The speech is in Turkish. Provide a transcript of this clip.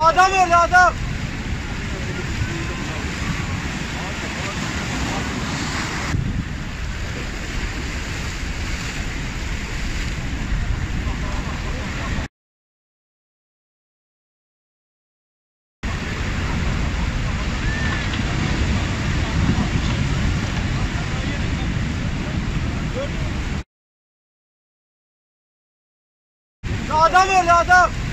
Adam öyle adam. Adam öyle adam.